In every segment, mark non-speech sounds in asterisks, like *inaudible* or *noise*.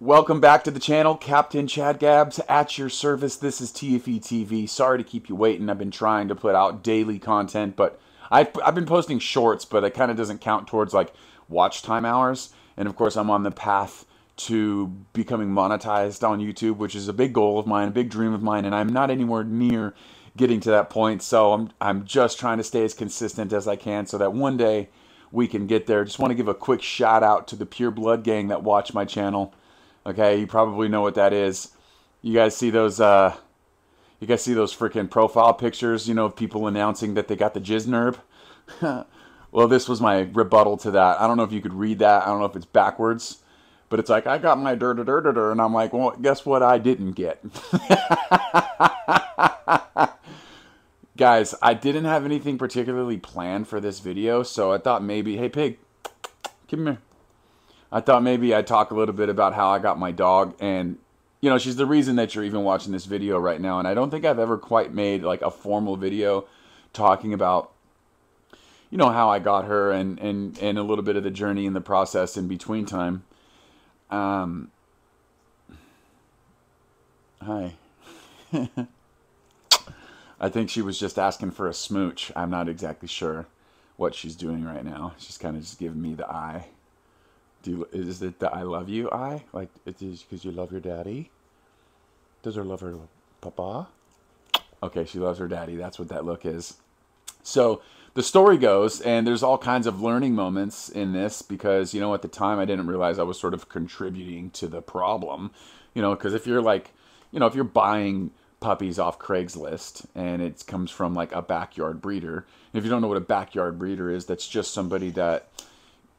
Welcome back to the channel, Captain Chad Gabs at your service. This is TFE TV. Sorry to keep you waiting. I've been trying to put out daily content, but I've, I've been posting shorts, but it kind of doesn't count towards like watch time hours. And of course, I'm on the path to becoming monetized on YouTube, which is a big goal of mine, a big dream of mine, and I'm not anywhere near getting to that point. So I'm I'm just trying to stay as consistent as I can so that one day we can get there. Just want to give a quick shout out to the Pure Blood gang that watch my channel. Okay, you probably know what that is. You guys see those uh you guys see those freaking profile pictures, you know, of people announcing that they got the jizz nerb? *laughs* well, this was my rebuttal to that. I don't know if you could read that. I don't know if it's backwards, but it's like I got my dirt dirt dirt and I'm like, "Well, guess what I didn't get?" *laughs* Guys, I didn't have anything particularly planned for this video, so I thought maybe, hey pig, *tsk* come here. I thought maybe I'd talk a little bit about how I got my dog and you know, she's the reason that you're even watching this video right now and I don't think I've ever quite made like a formal video talking about you know how I got her and and and a little bit of the journey and the process in between time. Um Hi. *laughs* I think she was just asking for a smooch. I'm not exactly sure what she's doing right now. She's kind of just giving me the eye. Do you, is it the I love you I? Like it is because you love your daddy? Does her love her papa? Okay, she loves her daddy. That's what that look is. So the story goes, and there's all kinds of learning moments in this because, you know, at the time I didn't realize I was sort of contributing to the problem. You know, because if you're like, you know, if you're buying puppies off Craigslist and it comes from like a backyard breeder, if you don't know what a backyard breeder is, that's just somebody that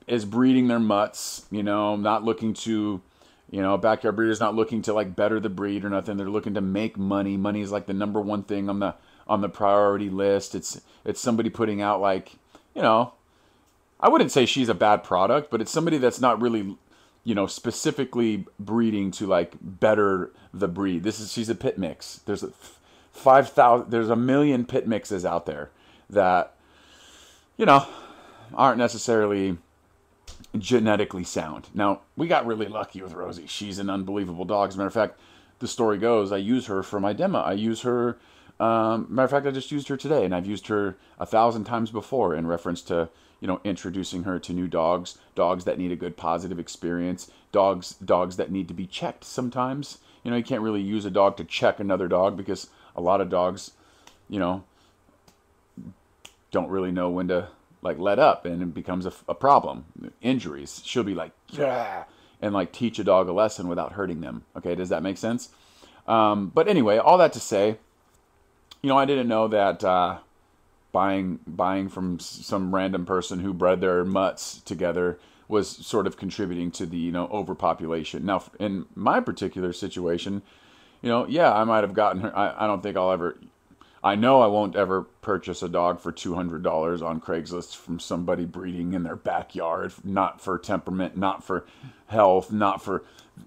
is breeding their mutts, you know, not looking to, you know, backyard breeder is not looking to like better the breed or nothing. They're looking to make money. Money is like the number one thing on the on the priority list. It's it's somebody putting out like, you know, I wouldn't say she's a bad product, but it's somebody that's not really, you know, specifically breeding to like better the breed. This is she's a pit mix. There's a five thousand. There's a million pit mixes out there that, you know, aren't necessarily genetically sound. Now, we got really lucky with Rosie. She's an unbelievable dog. As a matter of fact, the story goes, I use her for my demo. I use her, um, matter of fact, I just used her today, and I've used her a thousand times before in reference to, you know, introducing her to new dogs, dogs that need a good positive experience, dogs, dogs that need to be checked sometimes. You know, you can't really use a dog to check another dog because a lot of dogs, you know, don't really know when to like let up and it becomes a, a problem. Injuries. She'll be like, yeah, and like teach a dog a lesson without hurting them. Okay, does that make sense? Um, but anyway, all that to say, you know, I didn't know that uh, buying buying from some random person who bred their mutts together was sort of contributing to the you know overpopulation. Now, in my particular situation, you know, yeah, I might have gotten her. I, I don't think I'll ever I know I won't ever purchase a dog for $200 on Craigslist from somebody breeding in their backyard, not for temperament, not for health, not for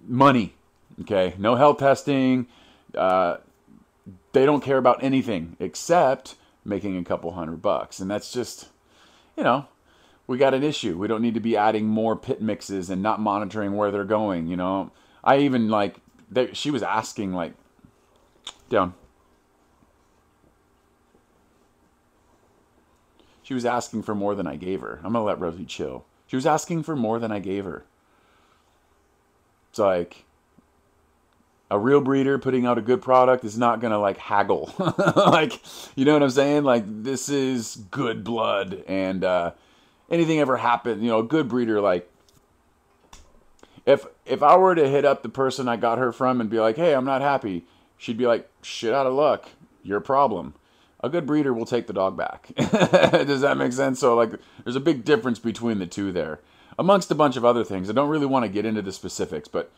money. Okay, no health testing. Uh, they don't care about anything except making a couple hundred bucks. And that's just, you know, we got an issue. We don't need to be adding more pit mixes and not monitoring where they're going. You know, I even like, they, she was asking, like, down She was asking for more than I gave her. I'm gonna let Rosie chill. She was asking for more than I gave her. It's like a real breeder putting out a good product is not gonna like haggle. *laughs* like, you know what I'm saying? Like this is good blood, and uh, anything ever happen, you know, a good breeder like. If if I were to hit up the person I got her from and be like, "Hey, I'm not happy," she'd be like, "Shit out of luck, your problem." A good breeder will take the dog back. *laughs* Does that make sense? So like there's a big difference between the two there. Amongst a bunch of other things. I don't really want to get into the specifics, but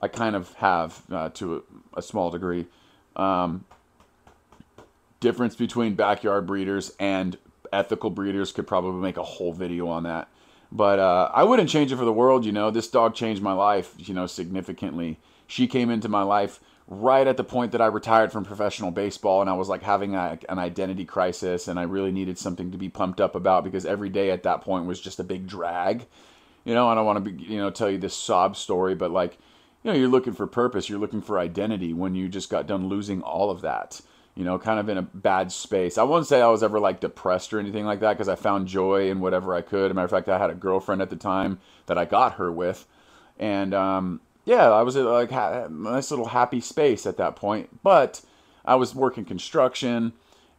I kind of have uh, to a, a, small degree. Um, difference between backyard breeders and ethical breeders could probably make a whole video on that. But uh, I wouldn't change it for the world, you know. This dog changed my life, you know, significantly. She came into my life right at the point that I retired from professional baseball and I was like having a, an identity crisis and I really needed something to be pumped up about because every day at that point was just a big drag. You know, I don't want to be, you know, tell you this sob story, but like, you know, you're looking for purpose, you're looking for identity when you just got done losing all of that. You know, kind of in a bad space. I won't say I was ever like depressed or anything like that because I found joy in whatever I could. As a matter of fact, I had a girlfriend at the time that I got her with, and um, yeah, I was at like a nice little happy space at that point. But I was working construction,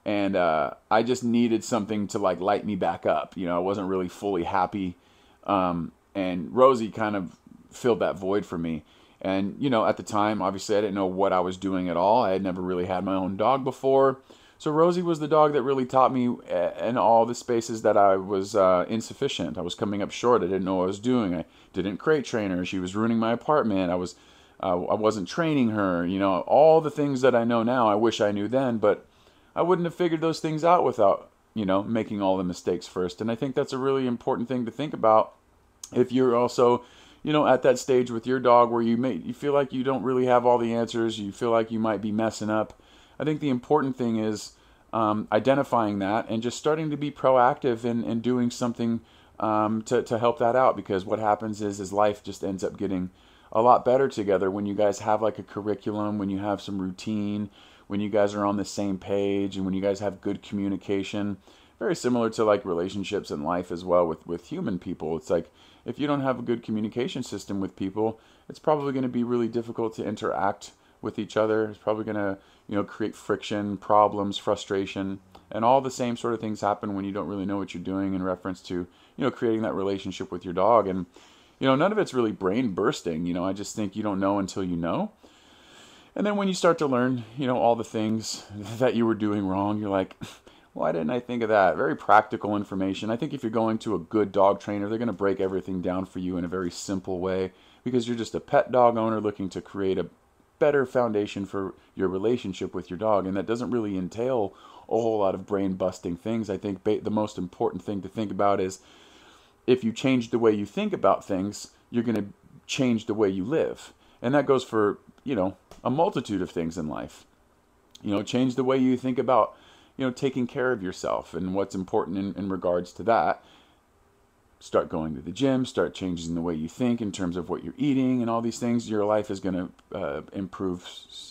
and uh, I just needed something to like light me back up. You know, I wasn't really fully happy, um, and Rosie kind of filled that void for me. And, you know, at the time, obviously, I didn't know what I was doing at all. I had never really had my own dog before. So Rosie was the dog that really taught me uh, in all the spaces that I was uh, insufficient. I was coming up short. I didn't know what I was doing. I didn't crate train her. She was ruining my apartment. I was, uh, I wasn't training her. You know, all the things that I know now, I wish I knew then, but I wouldn't have figured those things out without, you know, making all the mistakes first. And I think that's a really important thing to think about if you're also you know, at that stage with your dog where you may you feel like you don't really have all the answers, you feel like you might be messing up. I think the important thing is um, identifying that and just starting to be proactive and, and doing something um, to, to help that out because what happens is is life just ends up getting a lot better together when you guys have like a curriculum, when you have some routine, when you guys are on the same page and when you guys have good communication. Very similar to like relationships in life as well with, with human people. It's like if you don't have a good communication system with people, it's probably going to be really difficult to interact with each other. It's probably going to, you know, create friction, problems, frustration, and all the same sort of things happen when you don't really know what you're doing in reference to, you know, creating that relationship with your dog. And, you know, none of it's really brain bursting. You know, I just think you don't know until you know. And then when you start to learn, you know, all the things *laughs* that you were doing wrong, you're like, *laughs* why didn't I think of that? Very practical information. I think if you're going to a good dog trainer, they're going to break everything down for you in a very simple way because you're just a pet dog owner looking to create a better foundation for your relationship with your dog. And that doesn't really entail a whole lot of brain busting things. I think the most important thing to think about is if you change the way you think about things, you're going to change the way you live. And that goes for, you know, a multitude of things in life. You know, change the way you think about you know, taking care of yourself and what's important in, in regards to that. Start going to the gym, start changing the way you think in terms of what you're eating and all these things. Your life is going to uh, improve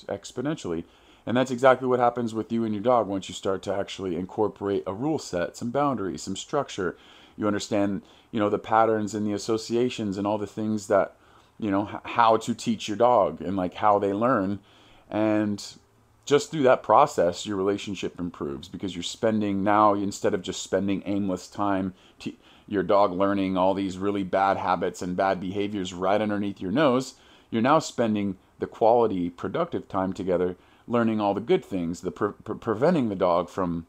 exponentially. And that's exactly what happens with you and your dog once you start to actually incorporate a rule set, some boundaries, some structure. You understand, you know, the patterns and the associations and all the things that, you know, how to teach your dog and like how they learn. And just through that process, your relationship improves because you're spending now, instead of just spending aimless time, your dog learning all these really bad habits and bad behaviors right underneath your nose, you're now spending the quality, productive time together learning all the good things, the pre- pre- preventing the dog from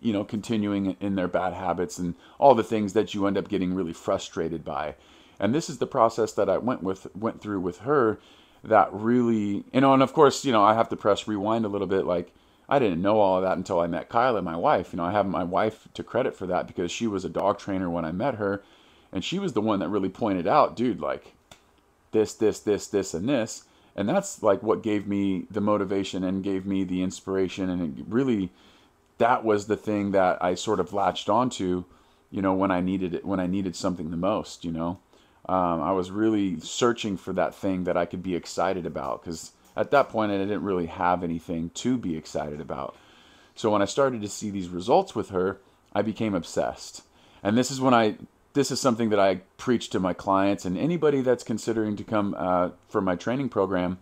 you know continuing in their bad habits and all the things that you end up getting really frustrated by. And this is the process that I went with went through with her that really, you know, and of course, you know, I have to press rewind a little bit. Like, I didn't know all of that until I met Kyla, my wife. You know, I have my wife to credit for that because she was a dog trainer when I met her. And she was the one that really pointed out, dude, like this, this, this, this, and this. And that's like what gave me the motivation and gave me the inspiration. And it really, that was the thing that I sort of latched onto, you know, when I needed it, when I needed something the most, you know. Um, I was really searching for that thing that I could be excited about because at that point I didn't really have anything to be excited about. So when I started to see these results with her, I became obsessed. And this is when I this is something that I preach to my clients and anybody that's considering to come uh, for my training program.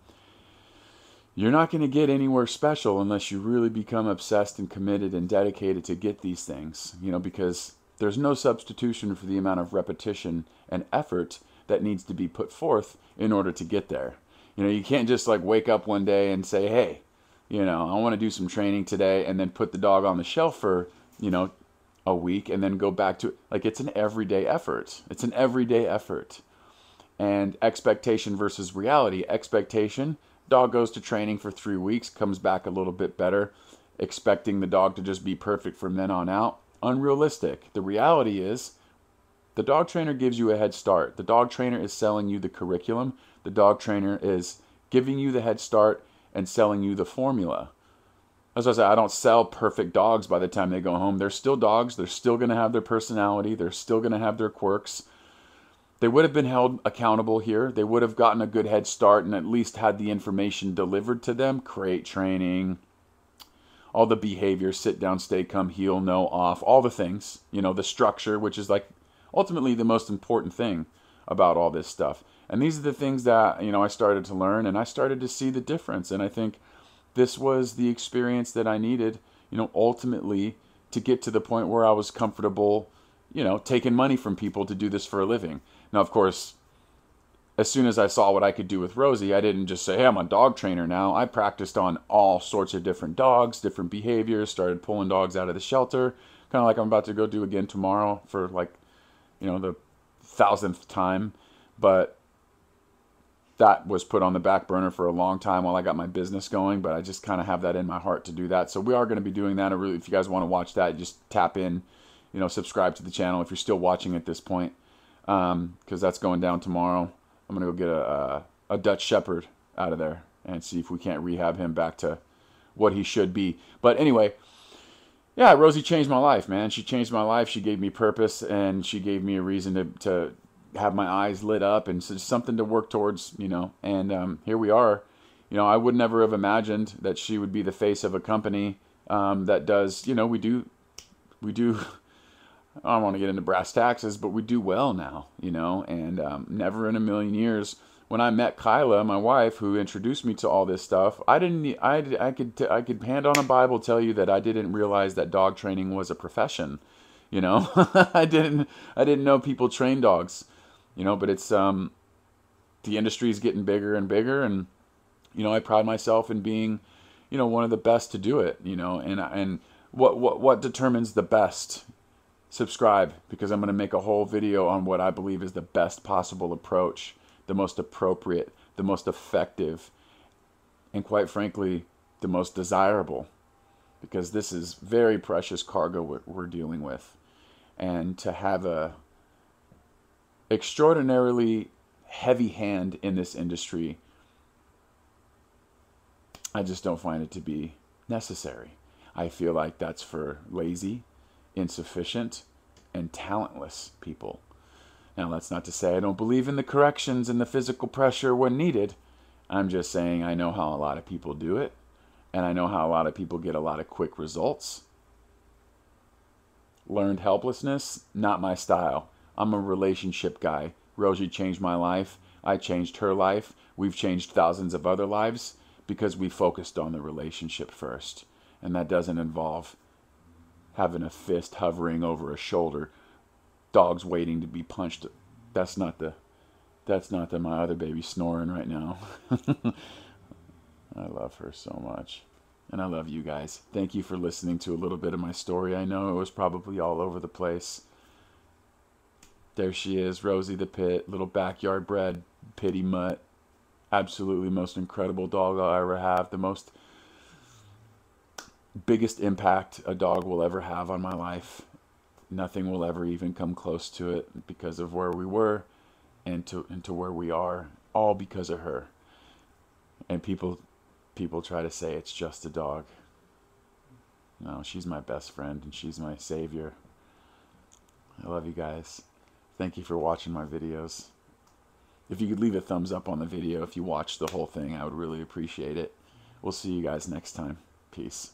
You're not going to get anywhere special unless you really become obsessed and committed and dedicated to get these things. You know, because there's no substitution for the amount of repetition and effort that needs to be put forth in order to get there. You know, you can't just like wake up one day and say, hey, you know, I want to do some training today and then put the dog on the shelf for, you know, a week and then go back to it. Like it's an everyday effort. It's an everyday effort. And expectation versus reality. Expectation, dog goes to training for three weeks, comes back a little bit better, expecting the dog to just be perfect from then on out unrealistic. The reality is, the dog trainer gives you a head start. The dog trainer is selling you the curriculum. The dog trainer is giving you the head start and selling you the formula. As I said, I don't sell perfect dogs by the time they go home. They're still dogs. They're still going to have their personality. They're still going to have their quirks. they would have been held accountable here. They would have gotten a good head start and at least had the information delivered to them. Crate training, all the behavior, sit down, stay, come, heel, no, off, all the things. You know, the structure, which is like ultimately the most important thing about all this stuff. And these are the things that, you know, I started to learn and I started to see the difference. And I think this was the experience that I needed, you know, ultimately to get to the point where I was comfortable, you know, taking money from people to do this for a living. Now, of course, as soon as I saw what I could do with Rosie, I didn't just say, hey, I'm a dog trainer now. I practiced on all sorts of different dogs, different behaviors, started pulling dogs out of the shelter, kind of like I'm about to go do again tomorrow for like, you know, the thousandth time. But that was put on the back burner for a long time while I got my business going, but I just kind of have that in my heart to do that. So we are going to be doing that. If you guys want to watch that, just tap in, you know, subscribe to the channel if you're still watching at this point, because um, that's going down tomorrow. I'm going to go get a, a, a Dutch Shepherd out of there and see if we can't rehab him back to what he should be. But anyway, yeah, Rosie changed my life, man. She changed my life. She gave me purpose and she gave me a reason to, to have my eyes lit up and something to work towards, you know. And um, here we are. You know, I would never have imagined that she would be the face of a company um, that does, you know, we do, we do. *laughs* I don't want to get into brass taxes, but we do well now, you know. And um, never in a million years, when I met Kyla, my wife, who introduced me to all this stuff, I didn't. I I could I could hand on a Bible tell you that I didn't realize that dog training was a profession. You know, *laughs* I didn't I didn't know people train dogs you know, but it's um, the industry is getting bigger and bigger, and you know, I pride myself in being, you know, one of the best to do it. You know, and and what what what determines the best? Subscribe because I'm going to make a whole video on what I believe is the best possible approach, the most appropriate, the most effective, and quite frankly, the most desirable because this is very precious cargo we're dealing with. And to have a extraordinarily heavy hand in this industry, I just don't find it to be necessary. I feel like that's for lazy, insufficient, and talentless people. Now, that's not to say I don't believe in the corrections and the physical pressure when needed. I'm just saying I know how a lot of people do it, and I know how a lot of people get a lot of quick results. Learned helplessness, not my style. I'm a relationship guy. Rosie changed my life. I changed her life. We've changed thousands of other lives because we focused on the relationship first. And that doesn't involve having a fist hovering over a shoulder, dogs waiting to be punched. That's not the that's not the my other baby snoring right now. *laughs* I love her so much. And I love you guys. Thank you for listening to a little bit of my story. I know it was probably all over the place. There she is, Rosie the Pit, little backyard bred pity mutt. Absolutely most incredible dog I'll ever have. The most biggest impact a dog will ever have on my life. Nothing will ever even come close to it because of where we were and to and to where we are, all because of her. And people people try to say it's just a dog. No, she's my best friend and she's my savior. I love you guys. Thank you for watching my videos. If you could leave a thumbs up on the video if you watched the whole thing, I would really appreciate it. We'll see you guys next time. Peace.